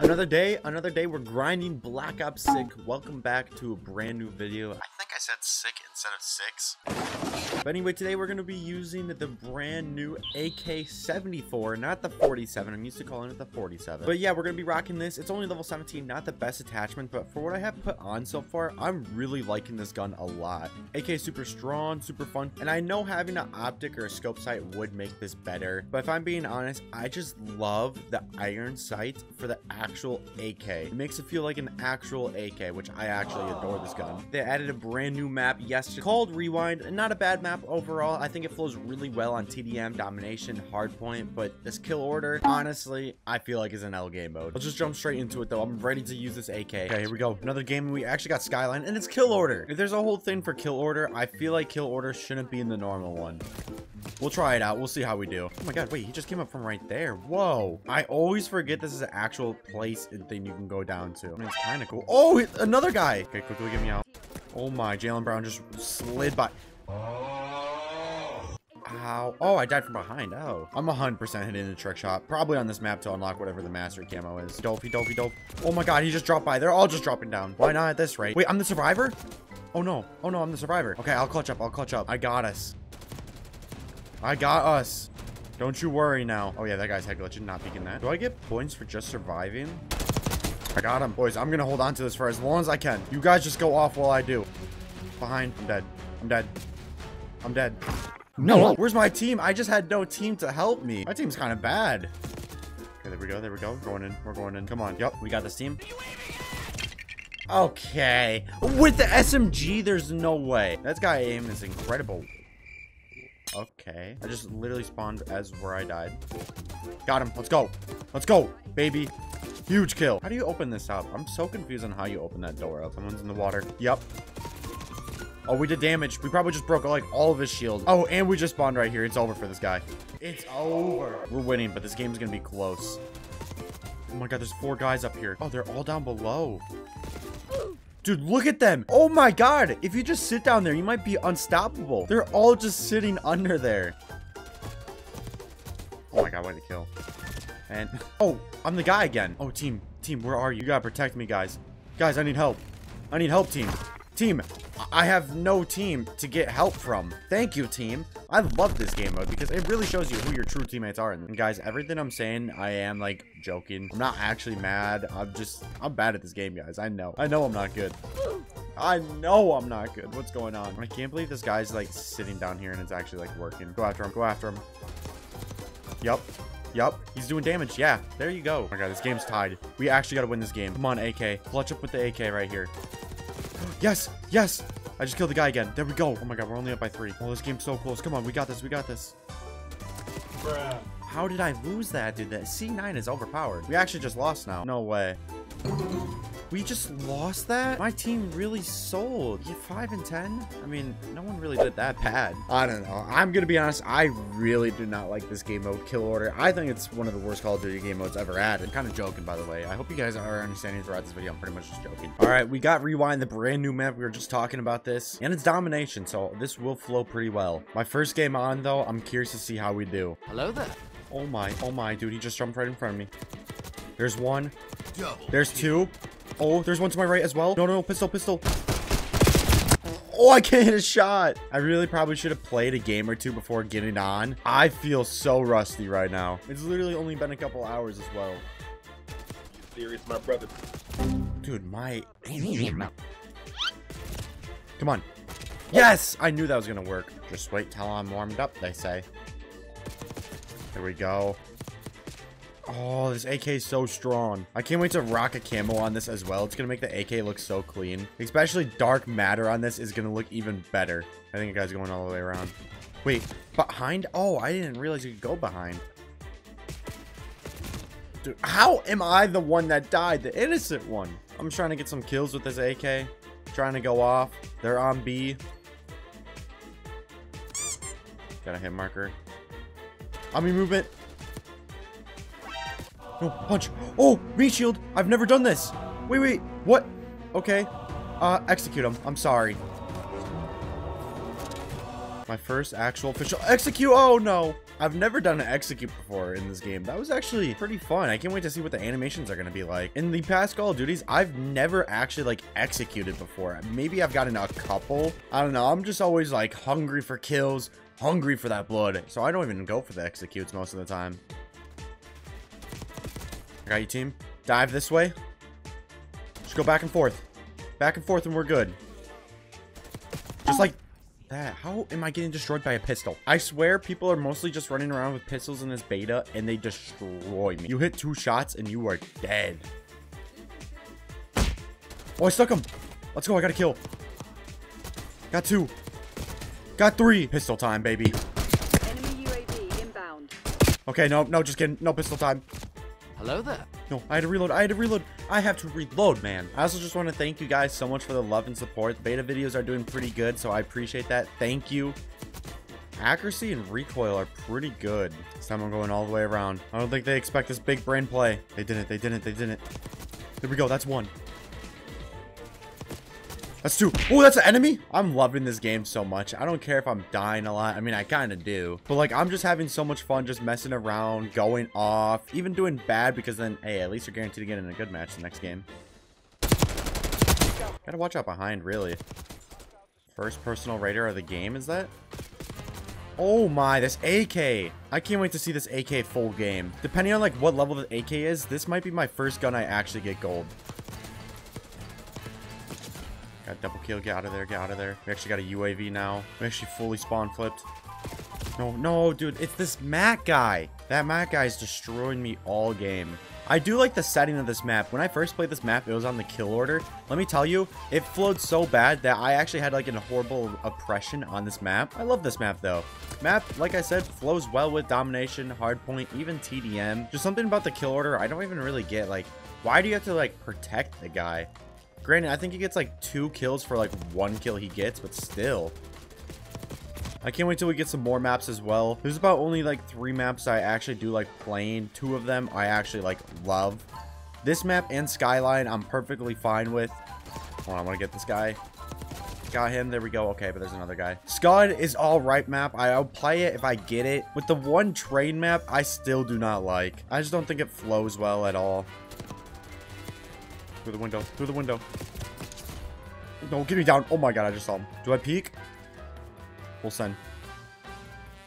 Another day, another day, we're grinding Black Ops 6. Welcome back to a brand new video. I think I said sick instead of six. But anyway, today we're going to be using the brand new AK-74, not the 47. I'm used to calling it the 47. But yeah, we're going to be rocking this. It's only level 17, not the best attachment, but for what I have put on so far, I'm really liking this gun a lot. AK super strong, super fun, and I know having an optic or a scope sight would make this better. But if I'm being honest, I just love the iron sight for the actual AK. It makes it feel like an actual AK, which I actually adore this gun. They added a brand new map yesterday called Rewind, and not a bad map overall. I think it flows really well on TDM, Domination, Hardpoint, but this kill order, honestly, I feel like is an L game mode. Let's just jump straight into it though. I'm ready to use this AK. Okay, here we go. Another game. We actually got Skyline, and it's kill order. If there's a whole thing for kill order, I feel like kill order shouldn't be in the normal one. We'll try it out. We'll see how we do. Oh my god, wait, he just came up from right there. Whoa. I always forget this is an actual place and thing you can go down to. I mean, it's kind of cool. Oh, another guy. Okay, quickly get me out. Oh my, Jalen Brown just slid by. Ow. Oh, I died from behind. Oh. I'm 100% hitting the trick shot. Probably on this map to unlock whatever the master camo is. Dopey, dopey, dope. Oh my god, he just dropped by. They're all just dropping down. Why not at this rate? Wait, I'm the survivor? Oh no. Oh no, I'm the survivor. Okay, I'll clutch up. I'll clutch up. I got us. I got us. Don't you worry now. Oh yeah, that guy's head glitching. Not peeking that. Do I get points for just surviving? I got him. Boys, I'm gonna hold on to this for as long as I can. You guys just go off while I do. Behind. I'm dead. I'm dead. I'm dead. No. Where's my team? I just had no team to help me. My team's kind of bad. Okay, there we go. There we go. We're going in. We're going in. Come on. yep, we got this team. Okay. With the SMG, there's no way. That guy aim is incredible. Okay. I just literally spawned as where I died. Got him. Let's go. Let's go, baby. Huge kill. How do you open this up? I'm so confused on how you open that door. Someone's in the water. Yep. Oh, we did damage. We probably just broke like all of his shield. Oh, and we just spawned right here. It's over for this guy. It's over. We're winning, but this game is to be close. Oh my god, there's four guys up here. Oh, they're all down below. Dude, look at them. Oh my god. If you just sit down there, you might be unstoppable. They're all just sitting under there. Oh my god, what a kill. And, oh, I'm the guy again. Oh, team, team, where are you? You gotta protect me, guys. Guys, I need help. I need help, team. Team, I have no team to get help from. Thank you, team. I love this game mode because it really shows you who your true teammates are. And guys, everything I'm saying, I am like joking. I'm not actually mad. I'm just, I'm bad at this game, guys. I know. I know I'm not good. I know I'm not good. What's going on? I can't believe this guy's like sitting down here and it's actually like working. Go after him. Go after him. Yup. Yup, he's doing damage. Yeah, there you go. Oh my god, this game's tied. We actually gotta win this game. Come on, AK. Clutch up with the AK right here. Yes, yes. I just killed the guy again. There we go. Oh my god, we're only up by three. Oh, this game's so close. Come on, we got this. We got this. Bruh. How did I lose that, dude? That C9 is overpowered. We actually just lost now. No way. We just lost that? My team really sold. You 5 and 10? I mean, no one really did that bad. I don't know. I'm going to be honest. I really do not like this game mode, Kill Order. I think it's one of the worst Call of Duty game modes ever added. I'm kind of joking, by the way. I hope you guys are understanding throughout this video. I'm pretty much just joking. All right, we got Rewind, the brand new map. We were just talking about this. And it's Domination, so this will flow pretty well. My first game on, though, I'm curious to see how we do. Hello there. Oh my, oh my, dude. He just jumped right in front of me. There's one. There's two. Oh, there's one to my right as well. No, no, no, pistol, pistol. Oh, I can't hit a shot. I really probably should have played a game or two before getting on. I feel so rusty right now. It's literally only been a couple hours as well. You Serious, my brother. Dude, my... Come on. Yes! I knew that was going to work. Just wait till I'm warmed up, they say. There we go. Oh, this AK is so strong. I can't wait to rock a camo on this as well. It's going to make the AK look so clean. Especially dark matter on this is going to look even better. I think the guy's going all the way around. Wait, behind? Oh, I didn't realize you could go behind. Dude, how am I the one that died? The innocent one. I'm trying to get some kills with this AK. Trying to go off. They're on B. Got a hit marker. Army movement. No, punch. Oh, meat shield. I've never done this. Wait, wait. What? Okay. Uh, execute him. I'm sorry. My first actual official execute. Oh, no. I've never done an execute before in this game. That was actually pretty fun. I can't wait to see what the animations are going to be like. In the past Call of Duties, I've never actually like executed before. Maybe I've gotten a couple. I don't know. I'm just always like hungry for kills, hungry for that blood. So I don't even go for the executes most of the time. I got you, team. Dive this way. Just go back and forth. Back and forth and we're good. Just like that. How am I getting destroyed by a pistol? I swear people are mostly just running around with pistols in this beta and they destroy me. You hit two shots and you are dead. Oh, I stuck him. Let's go. I got a kill. Got two. Got three. Pistol time, baby. Enemy UAV inbound. Okay, no, no, just kidding. No pistol time. Hello there. No, I had to reload. I had to reload. I have to reload, man. I also just want to thank you guys so much for the love and support. Beta videos are doing pretty good, so I appreciate that. Thank you. Accuracy and recoil are pretty good. This time I'm going all the way around. I don't think they expect this big brain play. They didn't. They didn't. They didn't. There we go. That's one. That's two. Oh, that's an enemy? I'm loving this game so much. I don't care if I'm dying a lot. I mean, I kind of do. But, like, I'm just having so much fun just messing around, going off, even doing bad because then, hey, at least you're guaranteed to get in a good match the next game. Gotta watch out behind, really. First personal radar of the game, is that? Oh my, this AK. I can't wait to see this AK full game. Depending on, like, what level the AK is, this might be my first gun I actually get gold. Got double kill. Get out of there. Get out of there. We actually got a UAV now. We actually fully spawn flipped. No, no, dude. It's this Matt guy. That Matt guy is destroying me all game. I do like the setting of this map. When I first played this map, it was on the kill order. Let me tell you, it flowed so bad that I actually had like a horrible oppression on this map. I love this map though. Map, like I said, flows well with domination, hardpoint, even TDM. Just something about the kill order I don't even really get. Like, why do you have to like protect the guy? Granted, I think he gets like two kills for like one kill he gets, but still. I can't wait till we get some more maps as well. There's about only like three maps I actually do like playing. Two of them I actually like love. This map and Skyline I'm perfectly fine with. Hold on, I want to get this guy. Got him. There we go. Okay, but there's another guy. Scud is all right map. I'll play it if I get it. With the one train map, I still do not like. I just don't think it flows well at all. Through the window. Through the window. Don't get me down. Oh my god, I just saw him. Do I peek? We'll send.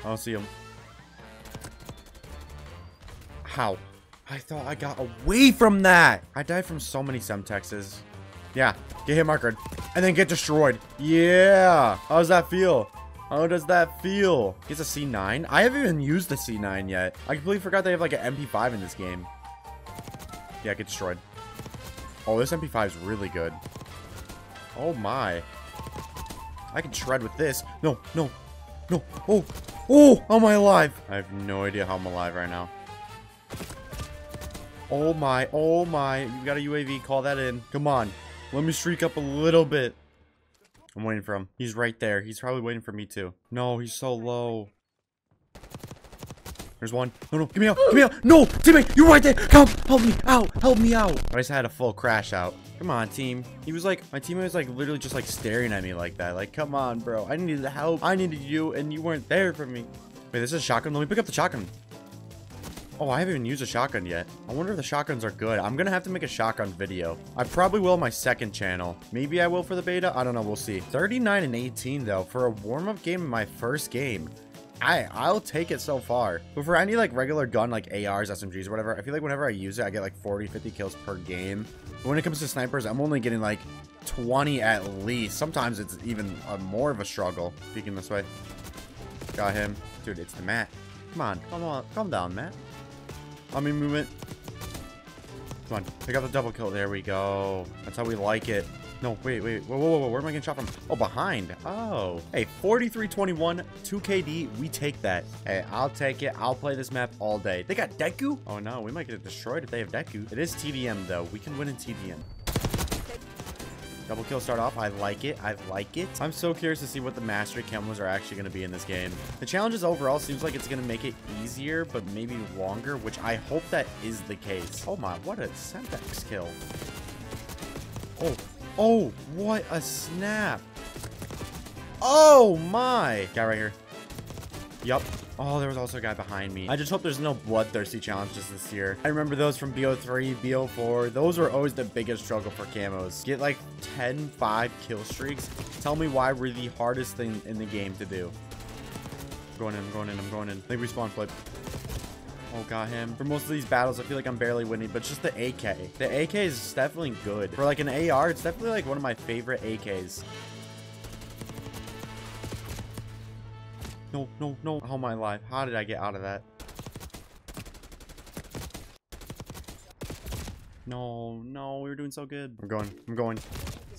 I don't see him. How? I thought I got away from that. I died from so many semtexes. Yeah, get hit markered. And then get destroyed. Yeah. How does that feel? How does that feel? He's a C9? I haven't even used the C9 yet. I completely forgot they have like an MP5 in this game. Yeah, get destroyed. Oh, this MP5 is really good. Oh my. I can shred with this. No, no, no. Oh, oh, am I alive? I have no idea how I'm alive right now. Oh my, oh my. You got a UAV, call that in. Come on. Let me streak up a little bit. I'm waiting for him. He's right there. He's probably waiting for me too. No, he's so low. There's one. No, no, get me out. Get me out. No, teammate, you're right there. Come, help me out. Help me out. I just had a full crash out. Come on, team. He was like, my teammate was like literally just like staring at me like that. Like, come on, bro. I needed help. I needed you, and you weren't there for me. Wait, this is a shotgun. Let me pick up the shotgun. Oh, I haven't even used a shotgun yet. I wonder if the shotguns are good. I'm gonna have to make a shotgun video. I probably will on my second channel. Maybe I will for the beta. I don't know. We'll see. 39 and 18, though, for a warm-up game in my first game. I, I'll take it so far. But for any like regular gun, like ARs, SMGs, or whatever, I feel like whenever I use it, I get like 40, 50 kills per game. But when it comes to snipers, I'm only getting like 20 at least. Sometimes it's even a, more of a struggle. Speaking this way. Got him. Dude, it's the Matt. Come on, come on, calm down, Matt. Let me movement. Come on, pick got the double kill. There we go. That's how we like it. No, wait, wait. Whoa, whoa, whoa. Where am I getting shot from? Oh, behind. Oh. Hey, 4321, 2KD. We take that. Hey, I'll take it. I'll play this map all day. They got Deku? Oh, no. We might get destroyed if they have Deku. It is TDM, though. We can win in TDM. Double kill start off. I like it. I like it. I'm so curious to see what the mastery camos are actually going to be in this game. The challenges overall seems like it's going to make it easier, but maybe longer, which I hope that is the case. Oh my, what a Semtex kill. Oh, oh, what a snap. Oh my. Guy right here. Yup. Oh, there was also a guy behind me. I just hope there's no bloodthirsty challenges this year. I remember those from BO3, BO4. Those were always the biggest struggle for camos. Get like 10, 5 kill streaks. Tell me why we're the hardest thing in the game to do. I'm going in, I'm going in, I'm going in. They respawn flip. Oh, got him. For most of these battles, I feel like I'm barely winning, but just the AK. The AK is definitely good. For like an AR, it's definitely like one of my favorite AKs. No, no, no. Oh, How am I alive? How did I get out of that? No, no, we were doing so good. I'm going, I'm going.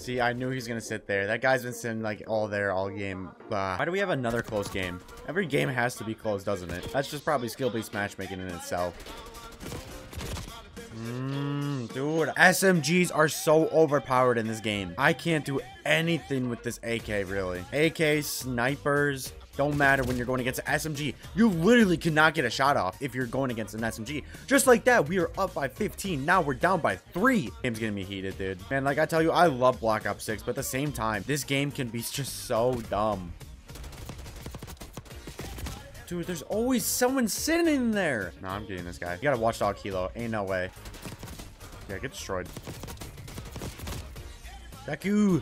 See, I knew he was gonna sit there. That guy's been sitting like all there all game. Bah. Why do we have another close game? Every game has to be close, doesn't it? That's just probably skill-based matchmaking in itself. Mmm, dude, SMGs are so overpowered in this game. I can't do anything with this AK, really. AK, snipers, don't matter when you're going against an SMG. You literally cannot get a shot off if you're going against an SMG. Just like that, we are up by 15. Now we're down by 3. Game's gonna be heated, dude. Man, like I tell you, I love Black Ops 6, but at the same time, this game can be just so dumb. Dude, there's always someone sitting in there. No, I'm getting this guy. You gotta watchdog Kilo. Ain't no way. Yeah, get destroyed. Deku.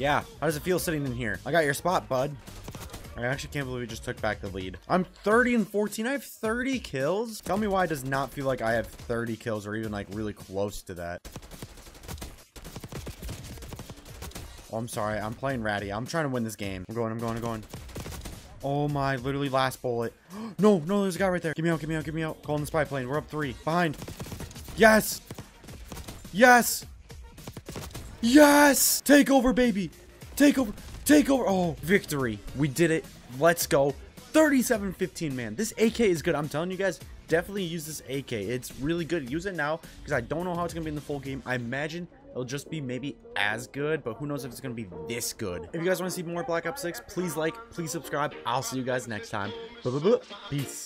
Yeah, how does it feel sitting in here? I got your spot, bud. I actually can't believe we just took back the lead. I'm 30 and 14. I have 30 kills. Tell me why it does not feel like I have 30 kills or even like really close to that. Oh, I'm sorry. I'm playing ratty. I'm trying to win this game. I'm going, I'm going, I'm going. Oh my, literally last bullet. no, no, there's a guy right there. Get me out, get me out, get me out. Calling the spy plane. We're up three. Behind. Yes. Yes. Yes! Take over, baby! Take over! Take over! Oh, victory. We did it. Let's go. 37-15, man. This AK is good. I'm telling you guys, definitely use this AK. It's really good. Use it now because I don't know how it's going to be in the full game. I imagine it'll just be maybe as good, but who knows if it's going to be this good. If you guys want to see more Black Ops 6, please like, please subscribe. I'll see you guys next time. Peace.